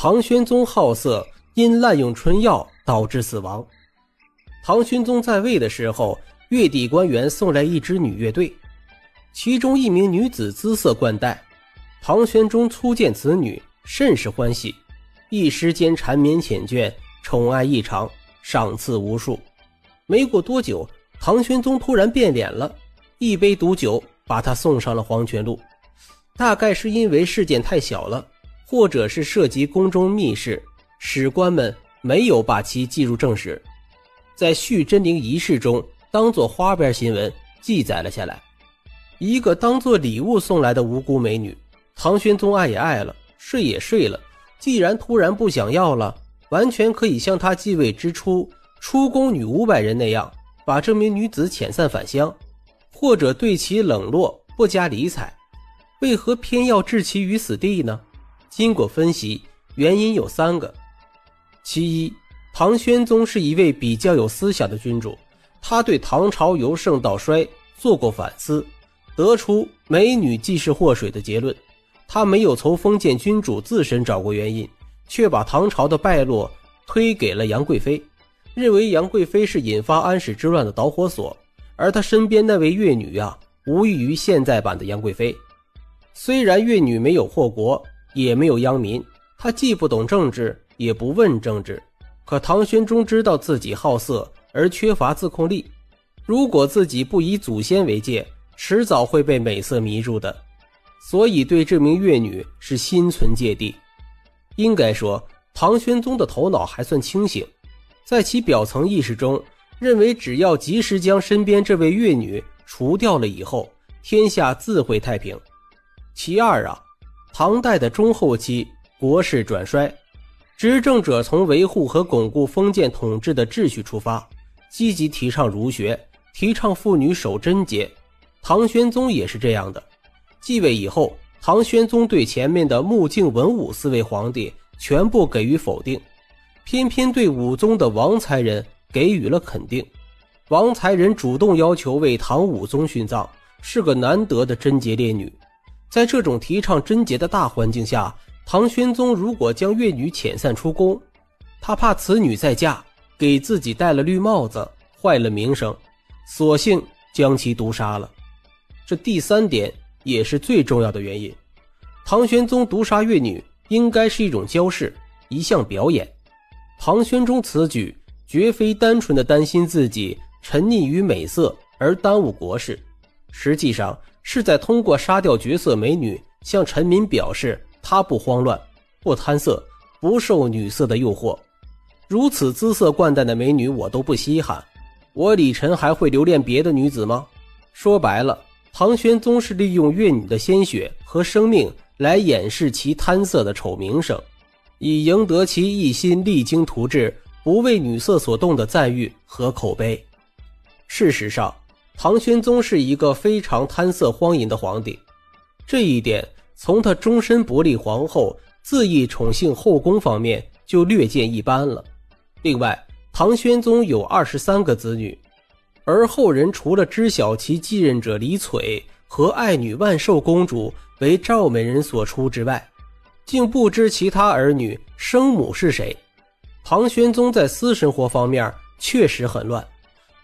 唐玄宗好色，因滥用春药导致死亡。唐玄宗在位的时候，月底官员送来一支女乐队，其中一名女子姿色冠带。唐玄宗初见此女，甚是欢喜，一时间缠绵缱绻，宠爱异常，赏赐无数。没过多久，唐玄宗突然变脸了，一杯毒酒把他送上了黄泉路。大概是因为事件太小了。或者是涉及宫中密事，史官们没有把其记入正史，在续真灵仪式中当做花边新闻记载了下来。一个当做礼物送来的无辜美女，唐玄宗爱也爱了，睡也睡了。既然突然不想要了，完全可以像他继位之初出宫女五百人那样，把这名女子遣散返乡，或者对其冷落不加理睬。为何偏要置其于死地呢？经过分析，原因有三个：其一，唐玄宗是一位比较有思想的君主，他对唐朝由盛到衰做过反思，得出“美女即是祸水”的结论。他没有从封建君主自身找过原因，却把唐朝的败落推给了杨贵妃，认为杨贵妃是引发安史之乱的导火索，而他身边那位越女呀，无异于现在版的杨贵妃。虽然越女没有祸国。也没有殃民，他既不懂政治，也不问政治。可唐玄宗知道自己好色而缺乏自控力，如果自己不以祖先为戒，迟早会被美色迷住的。所以对这名乐女是心存芥蒂。应该说，唐玄宗的头脑还算清醒，在其表层意识中，认为只要及时将身边这位乐女除掉了以后，天下自会太平。其二啊。唐代的中后期，国势转衰，执政者从维护和巩固封建统治的秩序出发，积极提倡儒学，提倡妇女守贞洁。唐玄宗也是这样的。继位以后，唐玄宗对前面的穆敬、文武四位皇帝全部给予否定，偏偏对武宗的王才人给予了肯定。王才人主动要求为唐武宗殉葬，是个难得的贞洁烈女。在这种提倡贞洁的大环境下，唐玄宗如果将乐女遣散出宫，他怕此女再嫁给自己戴了绿帽子，坏了名声，索性将其毒杀了。这第三点也是最重要的原因。唐玄宗毒杀乐女，应该是一种交饰，一项表演。唐玄宗此举绝非单纯的担心自己沉溺于美色而耽误国事，实际上。是在通过杀掉绝色美女，向臣民表示他不慌乱、不贪色、不受女色的诱惑。如此姿色冠带的美女，我都不稀罕。我李晨还会留恋别的女子吗？说白了，唐玄宗是利用乐女的鲜血和生命来掩饰其贪色的丑名声，以赢得其一心励精图治、不为女色所动的赞誉和口碑。事实上。唐玄宗是一个非常贪色荒淫的皇帝，这一点从他终身不立皇后、恣意宠幸后宫方面就略见一斑了。另外，唐玄宗有二十三个子女，而后人除了知晓其继任者李璀和爱女万寿公主为赵美人所出之外，竟不知其他儿女生母是谁。唐玄宗在私生活方面确实很乱，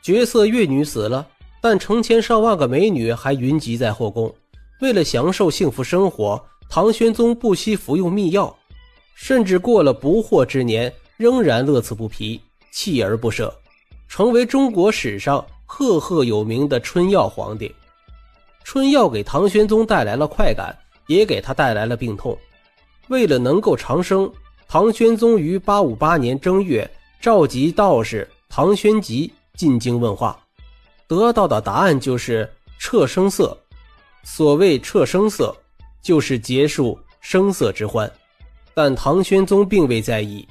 绝色越女死了。但成千上万个美女还云集在后宫，为了享受幸福生活，唐玄宗不惜服用秘药，甚至过了不惑之年，仍然乐此不疲，锲而不舍，成为中国史上赫赫有名的春药皇帝。春药给唐玄宗带来了快感，也给他带来了病痛。为了能够长生，唐玄宗于八五八年正月召集道士唐玄吉进京问话。得到的答案就是撤声色。所谓撤声色，就是结束声色之欢。但唐玄宗并未在意。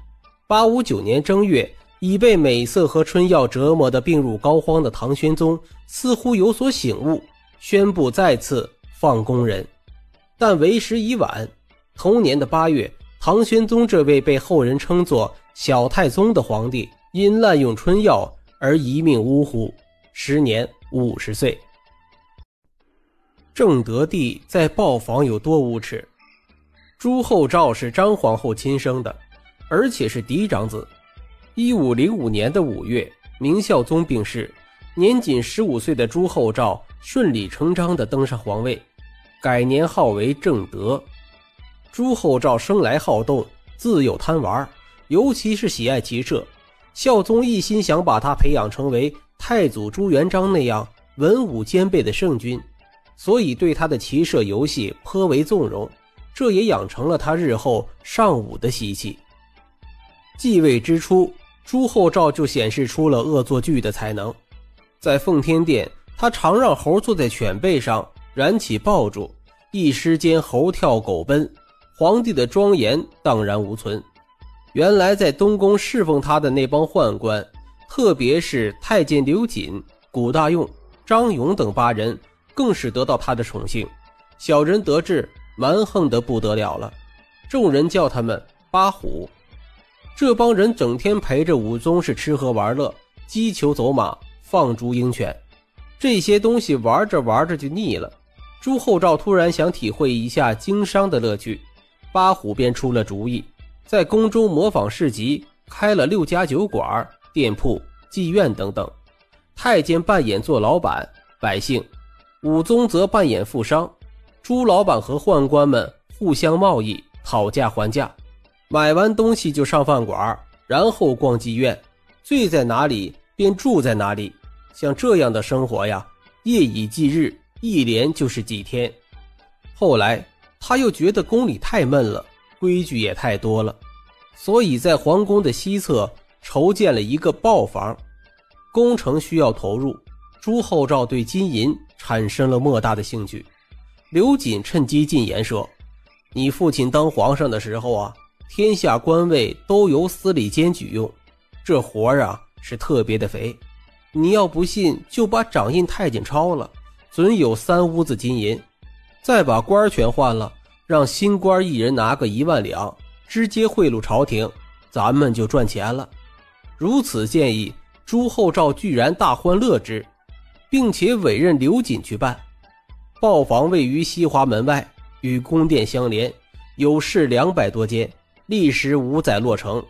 八五九年正月，已被美色和春药折磨得病入膏肓的唐玄宗似乎有所醒悟，宣布再次放宫人。但为时已晚。同年的八月，唐玄宗这位被后人称作“小太宗”的皇帝，因滥用春药而一命呜呼。时年五十岁。正德帝在豹房有多无耻？朱厚照是张皇后亲生的，而且是嫡长子。一五零五年的五月，明孝宗病逝，年仅十五岁的朱厚照顺理成章地登上皇位，改年号为正德。朱厚照生来好动，自幼贪玩，尤其是喜爱骑射。孝宗一心想把他培养成为太祖朱元璋那样文武兼备的圣君，所以对他的骑射游戏颇为纵容。这也养成了他日后尚武的习气。继位之初，朱厚照就显示出了恶作剧的才能。在奉天殿，他常让猴坐在犬背上，燃起爆竹，一时间猴跳狗奔，皇帝的庄严荡然无存。原来在东宫侍奉他的那帮宦官，特别是太监刘瑾、古大用、张勇等八人，更是得到他的宠幸。小人得志。蛮横的不得了了，众人叫他们八虎。这帮人整天陪着武宗是吃喝玩乐、击球走马、放逐鹰犬，这些东西玩着玩着就腻了。朱厚照突然想体会一下经商的乐趣，八虎便出了主意，在宫中模仿市集，开了六家酒馆、店铺、妓院等等。太监扮演做老板，百姓；武宗则扮演富商。朱老板和宦官们互相贸易，讨价还价，买完东西就上饭馆，然后逛妓院，醉在哪里便住在哪里。像这样的生活呀，夜以继日，一连就是几天。后来他又觉得宫里太闷了，规矩也太多了，所以在皇宫的西侧筹建了一个豹房。工程需要投入，朱厚照对金银产生了莫大的兴趣。刘瑾趁机进言说：“你父亲当皇上的时候啊，天下官位都由司礼监举用，这活儿啊是特别的肥。你要不信，就把掌印太监抄了，准有三屋子金银。再把官全换了，让新官一人拿个一万两，直接贿赂朝廷，咱们就赚钱了。”如此建议，朱厚照居然大欢乐之，并且委任刘瑾去办。豹房位于西华门外，与宫殿相连，有室两百多间，历时五载落成，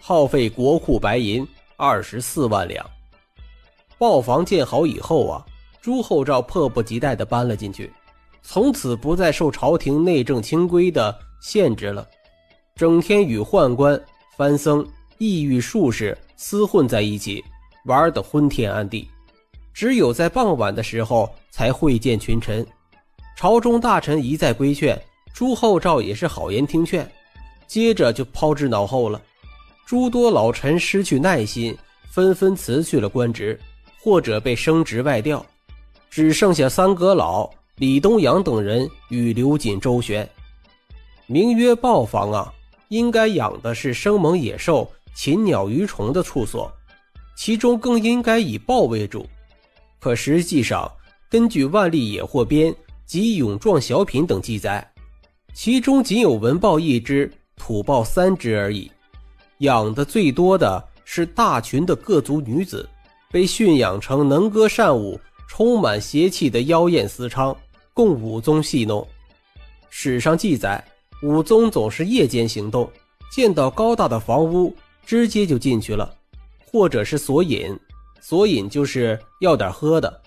耗费国库白银二十四万两。豹房建好以后啊，朱厚照迫不及待地搬了进去，从此不再受朝廷内政清规的限制了，整天与宦官、藩僧、异域术士厮混在一起，玩得昏天暗地。只有在傍晚的时候才会见群臣，朝中大臣一再规劝，朱厚照也是好言听劝，接着就抛之脑后了。诸多老臣失去耐心，纷纷辞去了官职，或者被升职外调，只剩下三阁老李东阳等人与刘瑾周旋。名曰豹房啊，应该养的是生猛野兽、禽鸟鱼虫的处所，其中更应该以豹为主。可实际上，根据《万历野获编》及《勇壮小品》等记载，其中仅有文豹一只，土豹三只而已。养的最多的是大群的各族女子，被驯养成能歌善舞、充满邪气的妖艳私娼，供武宗戏弄。史上记载，武宗总是夜间行动，见到高大的房屋，直接就进去了，或者是索引。索引就是要点喝的，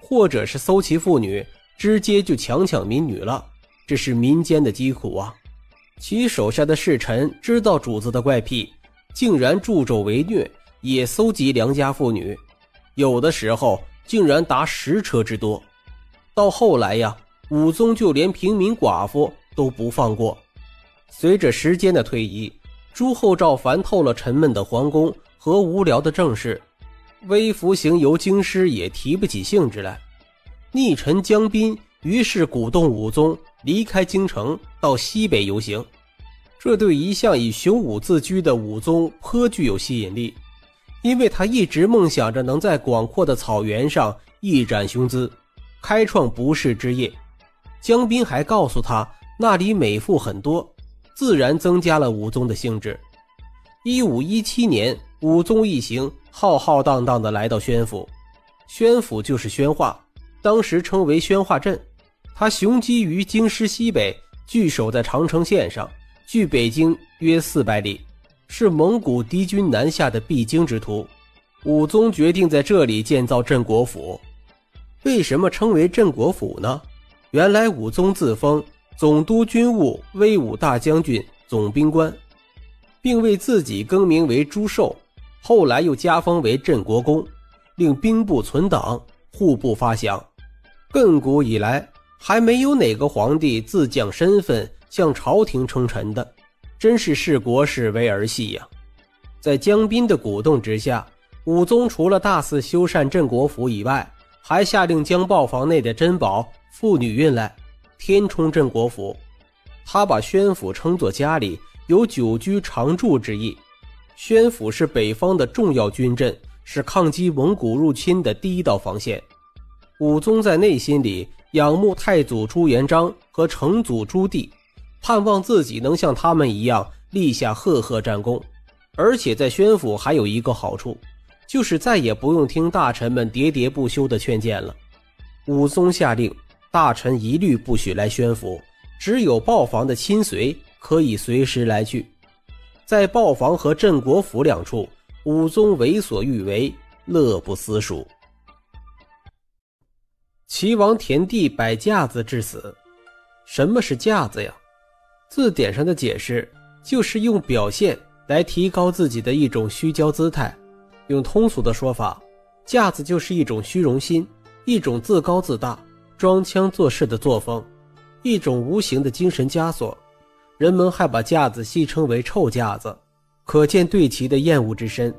或者是搜其妇女，直接就强抢民女了。这是民间的疾苦啊！其手下的侍臣知道主子的怪癖，竟然助纣为虐，也搜集良家妇女，有的时候竟然达十车之多。到后来呀，武宗就连平民寡妇都不放过。随着时间的推移，朱厚照烦透了沉闷的皇宫和无聊的政事。微服行游京师也提不起兴致来，逆臣江彬于是鼓动武宗离开京城，到西北游行。这对一向以雄武自居的武宗颇具有吸引力，因为他一直梦想着能在广阔的草原上一展雄姿，开创不世之业。江彬还告诉他，那里美妇很多，自然增加了武宗的兴致。一五一七年，武宗一行。浩浩荡荡地来到宣府，宣府就是宣化，当时称为宣化镇。它雄踞于京师西北，据守在长城线上，距北京约四百里，是蒙古敌军南下的必经之途。武宗决定在这里建造镇国府。为什么称为镇国府呢？原来武宗自封总督军务、威武大将军、总兵官，并为自己更名为朱寿，后来又加封为镇国公，令兵部存档，户部发饷。亘古以来。还没有哪个皇帝自降身份向朝廷称臣的，真是视国事为儿戏呀！在江彬的鼓动之下，武宗除了大肆修缮镇国府以外，还下令将豹房内的珍宝、妇女运来，天充镇国府。他把宣府称作家里，有久居常住之意。宣府是北方的重要军镇，是抗击蒙古入侵的第一道防线。武宗在内心里。仰慕太祖朱元璋和成祖朱棣，盼望自己能像他们一样立下赫赫战功。而且在宣府还有一个好处，就是再也不用听大臣们喋喋不休的劝谏了。武宗下令，大臣一律不许来宣府，只有豹房的亲随可以随时来去。在豹房和镇国府两处，武宗为所欲为，乐不思蜀。齐王田地摆架子致死。什么是架子呀？字典上的解释就是用表现来提高自己的一种虚骄姿态。用通俗的说法，架子就是一种虚荣心，一种自高自大、装腔作势的作风，一种无形的精神枷锁。人们还把架子戏称为“臭架子”，可见对其的厌恶之深。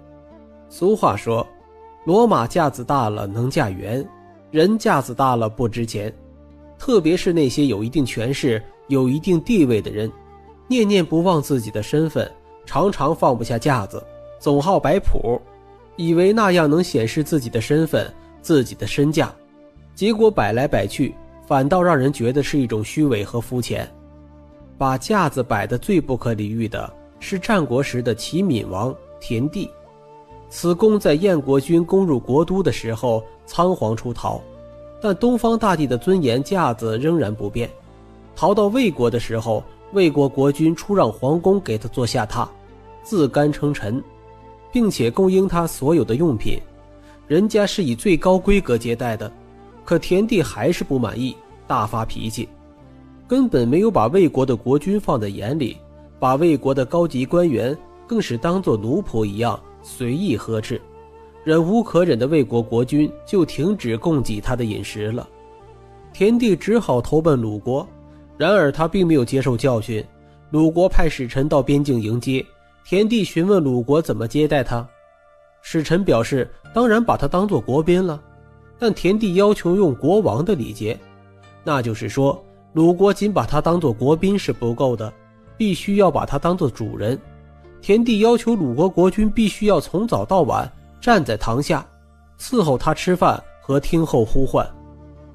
俗话说：“骡马架子大了能驾辕。”人架子大了不值钱，特别是那些有一定权势、有一定地位的人，念念不忘自己的身份，常常放不下架子，总好摆谱，以为那样能显示自己的身份、自己的身价，结果摆来摆去，反倒让人觉得是一种虚伪和肤浅。把架子摆得最不可理喻的是战国时的齐闵王田地。此公在燕国军攻入国都的时候仓皇出逃，但东方大帝的尊严架子仍然不变。逃到魏国的时候，魏国国君出让皇宫给他做下榻，自甘称臣，并且供应他所有的用品。人家是以最高规格接待的，可田地还是不满意，大发脾气，根本没有把魏国的国君放在眼里，把魏国的高级官员更是当作奴仆一样。随意呵斥，忍无可忍的魏国国君就停止供给他的饮食了。田地只好投奔鲁国，然而他并没有接受教训。鲁国派使臣到边境迎接田地，询问鲁国怎么接待他。使臣表示，当然把他当做国宾了。但田地要求用国王的礼节，那就是说，鲁国仅把他当做国宾是不够的，必须要把他当做主人。田地要求鲁国国君必须要从早到晚站在堂下伺候他吃饭和听候呼唤。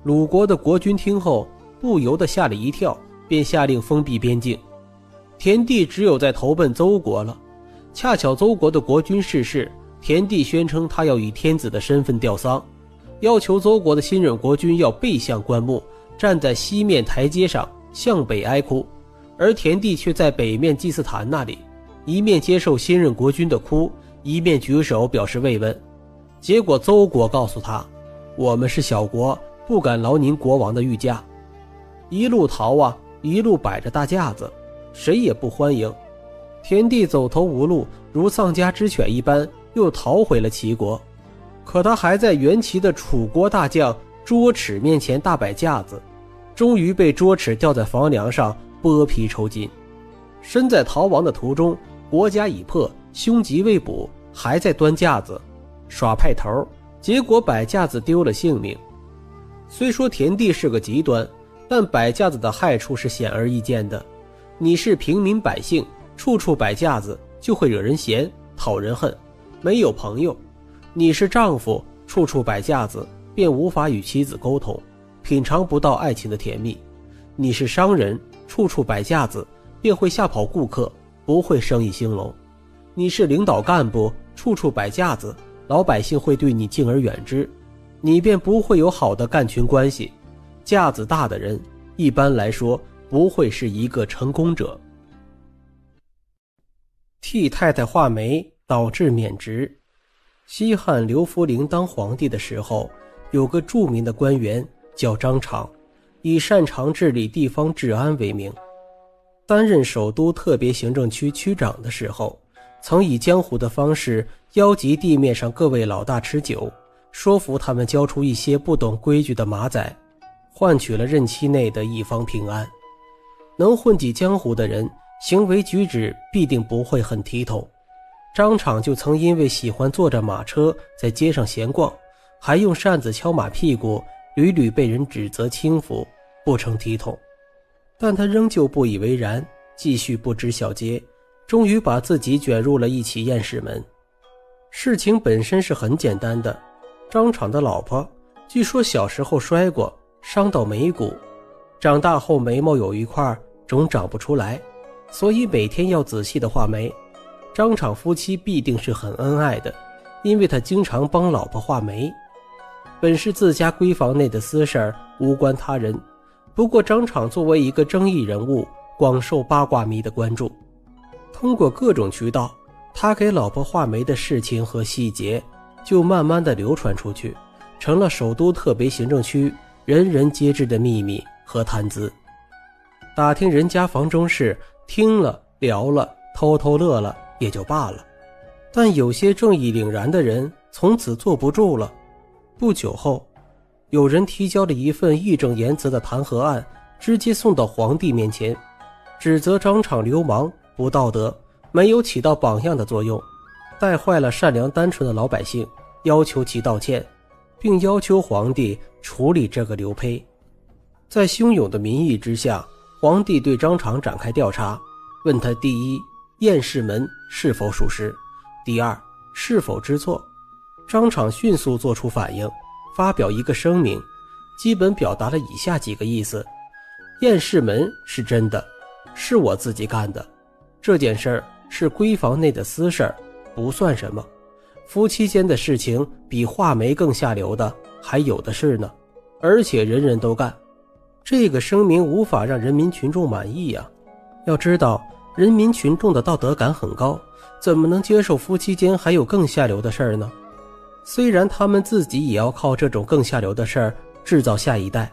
鲁国的国君听后不由得吓了一跳，便下令封闭边境。田地只有在投奔邹国了。恰巧邹国的国君逝世，田地宣称他要以天子的身份吊丧，要求邹国的新任国君要背向棺木，站在西面台阶上向北哀哭，而田地却在北面祭祀坛那里。一面接受新任国君的哭，一面举手表示慰问。结果邹国告诉他：“我们是小国，不敢劳您国王的御驾。”一路逃啊，一路摆着大架子，谁也不欢迎。田地走投无路，如丧家之犬一般，又逃回了齐国。可他还在元齐的楚国大将卓齿面前大摆架子，终于被卓齿吊在房梁上剥皮抽筋。身在逃亡的途中。国家已破，凶吉未卜，还在端架子，耍派头，结果摆架子丢了性命。虽说田地是个极端，但摆架子的害处是显而易见的。你是平民百姓，处处摆架子就会惹人嫌、讨人恨，没有朋友；你是丈夫，处处摆架子便无法与妻子沟通，品尝不到爱情的甜蜜；你是商人，处处摆架子便会吓跑顾客。不会生意兴隆，你是领导干部，处处摆架子，老百姓会对你敬而远之，你便不会有好的干群关系。架子大的人，一般来说不会是一个成功者。替太太画眉导致免职。西汉刘弗陵当皇帝的时候，有个著名的官员叫张敞，以擅长治理地方治安为名。担任首都特别行政区区长的时候，曾以江湖的方式邀集地面上各位老大吃酒，说服他们交出一些不懂规矩的马仔，换取了任期内的一方平安。能混迹江湖的人。行为举止必定不会很体统，张敞就曾因为喜欢坐着马车在街上闲逛，还用扇子敲马屁股，屡屡被人指责轻浮，不成体统。但他仍旧不以为然，继续不知小节，终于把自己卷入了一起验尸门。事情本身是很简单的，张敞的老婆据说小时候摔过，伤到眉骨，长大后眉毛有一块总长不出来。所以每天要仔细的画眉，张敞夫妻必定是很恩爱的，因为他经常帮老婆画眉。本是自家闺房内的私事儿，无关他人。不过张敞作为一个争议人物，广受八卦迷的关注。通过各种渠道，他给老婆画眉的事情和细节，就慢慢的流传出去，成了首都特别行政区人人皆知的秘密和谈资。打听人家房中事。听了聊了，偷偷乐了也就罢了，但有些正义凛然的人从此坐不住了。不久后，有人提交了一份义正言辞的弹劾案，直接送到皇帝面前，指责张敞流氓不道德，没有起到榜样的作用，带坏了善良单纯的老百姓，要求其道歉，并要求皇帝处理这个刘胚。在汹涌的民意之下。皇帝对张敞展开调查，问他：第一，验尸门是否属实；第二，是否知错。张厂迅速做出反应，发表一个声明，基本表达了以下几个意思：验尸门是真的，是我自己干的，这件事儿是闺房内的私事儿，不算什么。夫妻间的事情比画眉更下流的还有的是呢，而且人人都干。这个声明无法让人民群众满意呀！要知道，人民群众的道德感很高，怎么能接受夫妻间还有更下流的事儿呢？虽然他们自己也要靠这种更下流的事儿制造下一代，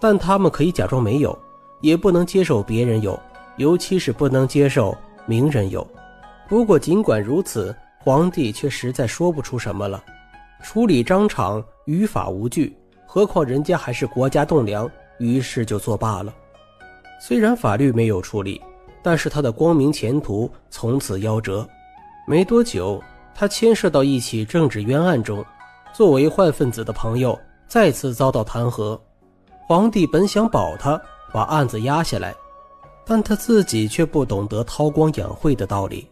但他们可以假装没有，也不能接受别人有，尤其是不能接受名人有。不过，尽管如此，皇帝却实在说不出什么了。处理张敞于法无据，何况人家还是国家栋梁。于是就作罢了。虽然法律没有处理，但是他的光明前途从此夭折。没多久，他牵涉到一起政治冤案中，作为坏分子的朋友再次遭到弹劾。皇帝本想保他，把案子压下来，但他自己却不懂得韬光养晦的道理，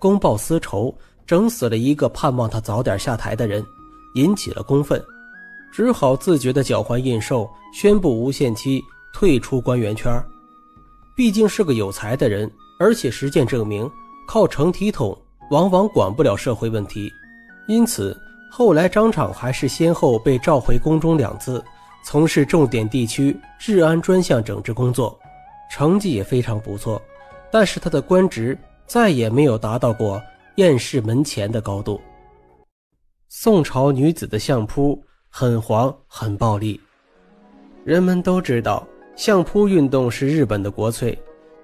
公报私仇，整死了一个盼望他早点下台的人，引起了公愤。只好自觉的缴还印绶，宣布无限期退出官员圈。毕竟是个有才的人，而且实践证明，靠成体统往往管不了社会问题。因此，后来张敞还是先后被召回宫中两次，从事重点地区治安专项整治工作，成绩也非常不错。但是他的官职再也没有达到过验尸门前的高度。宋朝女子的相扑。很黄，很暴力。人们都知道相扑运动是日本的国粹，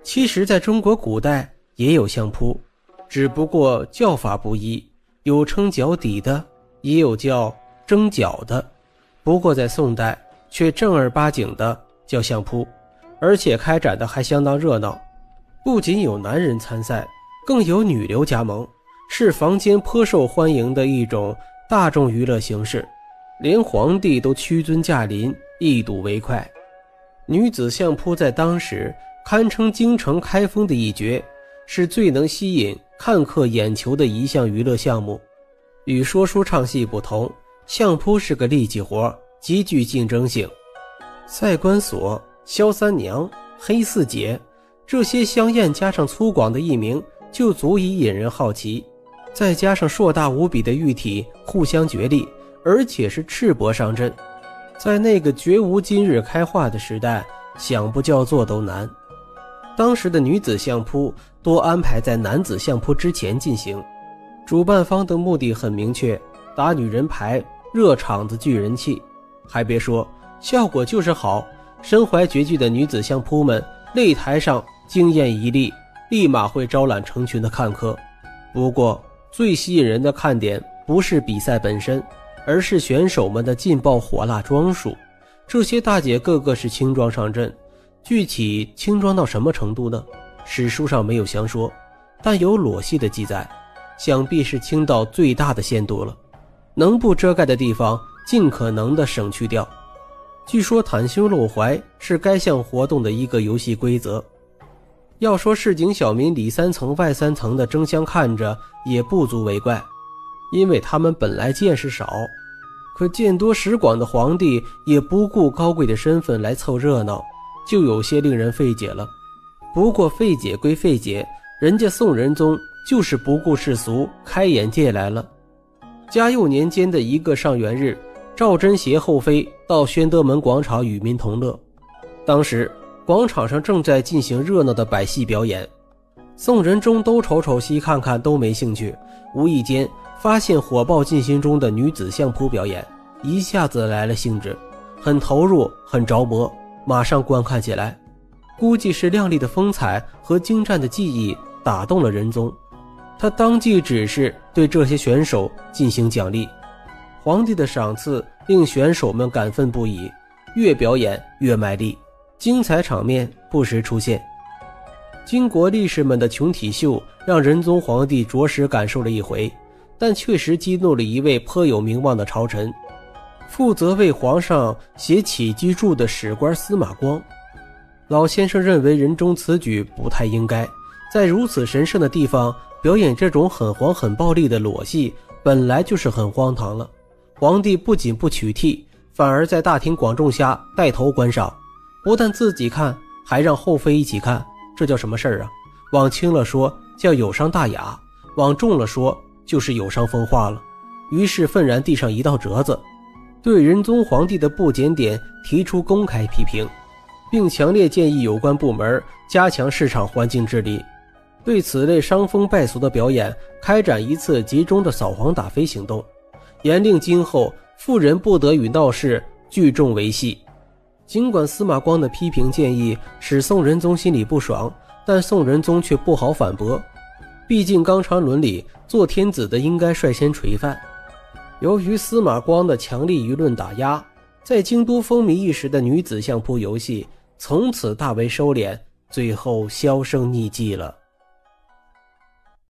其实在中国古代也有相扑，只不过叫法不一，有称脚底的，也有叫争脚的。不过在宋代却正儿八经的叫相扑，而且开展的还相当热闹，不仅有男人参赛，更有女流加盟，是坊间颇受欢迎的一种大众娱乐形式。连皇帝都屈尊驾临，一睹为快。女子相扑在当时堪称京城开封的一绝，是最能吸引看客眼球的一项娱乐项目。与说书唱戏不同，相扑是个力气活，极具竞争性。赛关索、萧三娘、黑四姐这些香艳加上粗犷的艺名，就足以引人好奇。再加上硕大无比的玉体，互相角力。而且是赤膊上阵，在那个绝无今日开化的时代，想不叫做都难。当时的女子相扑多安排在男子相扑之前进行，主办方的目的很明确：打女人牌，热场子聚人气。还别说，效果就是好。身怀绝技的女子相扑们擂台上惊艳一立，立马会招揽成群的看客。不过，最吸引人的看点不是比赛本身，而是选手们的劲爆火辣装束。这些大姐个个是轻装上阵。具体轻装到什么程度呢？史书上没有详说，但有裸戏的记载，想必是轻到最大的限度了。能不遮盖的地方，尽可能的省去掉。据说袒胸露怀是该项活动的一个游戏规则。要说市井小民里三层外三层的争相看着，也不足为怪，因为他们本来见识少。可见多识广的皇帝也不顾高贵的身份来凑热闹。就有些令人费解了。不过费解归费解，人家宋仁宗就是不顾世俗，开眼界来了。嘉佑年间的一个上元日，赵祯携后妃到宣德门广场与民同乐。当时广场上正在进行热闹的百戏表演，宋仁宗东瞅瞅西看看都没兴趣。无意间发现火爆进行中的女子相扑表演，一下子来了兴致，很投入，很着魔。马上观看起来，估计是靓丽的风采和精湛的技艺打动了仁宗，他当即指示对这些选手进行奖励。皇帝的赏赐令选手们感奋不已，越表演越卖力，精彩场面不时出现。巾帼力士们的群体秀让仁宗皇帝着实感受了一回，但确实激怒了一位颇有名望的朝臣。负责为皇上写起居注的史官司马光，老先生认为仁宗此举不太应该，在如此神圣的地方表演这种很黄很暴力的裸戏，本来就是很荒唐了。皇帝不仅不取缔，反而在大庭广众下带头观赏，不但自己看，还让后妃一起看，这叫什么事儿啊？往轻了说叫有伤大雅，往重了说就是有伤风化了。于是愤然递上一道折子。对仁宗皇帝的不检点提出公开批评，并强烈建议有关部门加强市场环境治理，对此类伤风败俗的表演开展一次集中的扫黄打非行动，严令今后妇人不得与闹市聚众为戏。尽管司马光的批评建议使宋仁宗心里不爽，但宋仁宗却不好反驳，毕竟纲常伦理，做天子的应该率先垂范。由于司马光的强力舆论打压，在京都风靡一时的女子相扑游戏从此大为收敛，最后销声匿迹了。